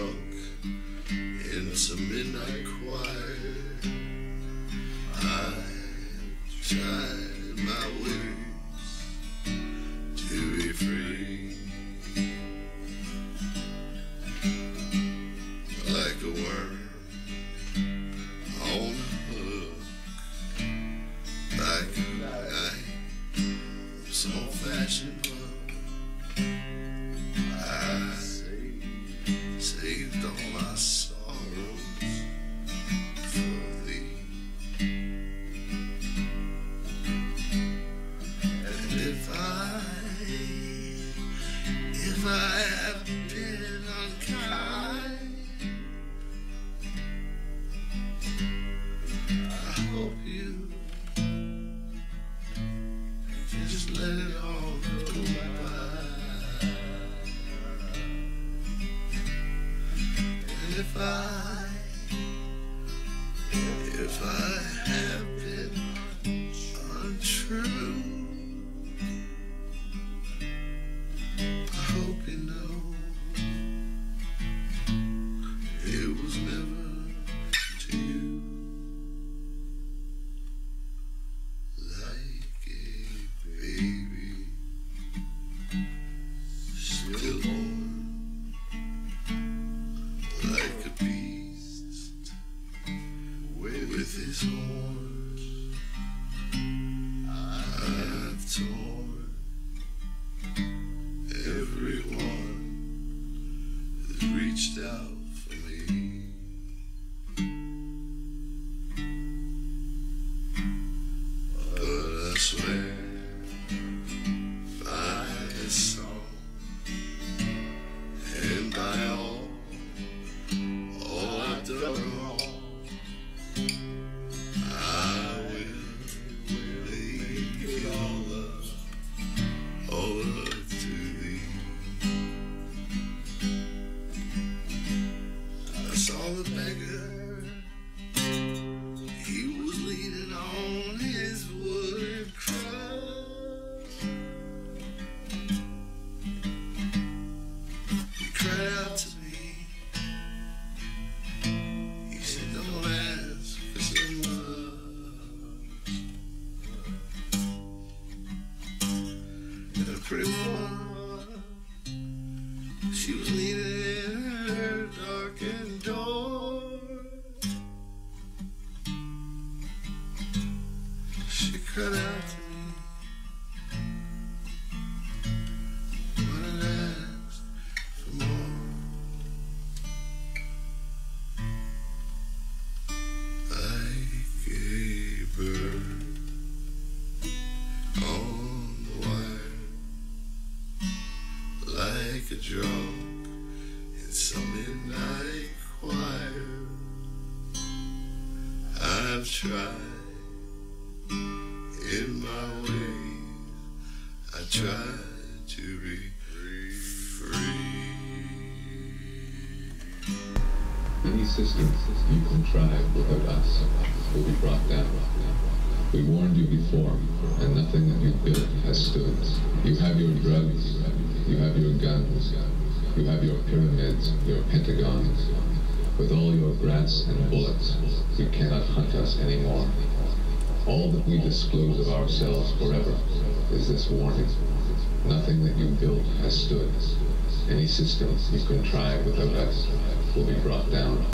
drunk in some midnight choir. I tried my ways to be free. Like a worm on a hook, like a knight, some old-fashioned if I have been unkind, I hope you just let it all go by. If I, she was leaning in her darkened door. She cried out a drunk in some midnight choir. I've tried in my ways. I try to be free. Any system you contrive without us will be brought down. We warned you before, and nothing that you built has stood. You have your drugs, you have your guns, you have your pyramids, your pentagons. With all your grass and bullets, you cannot hunt us anymore. All that we disclose of ourselves forever is this warning. Nothing that you built has stood. Any system you contrive without us will be brought down.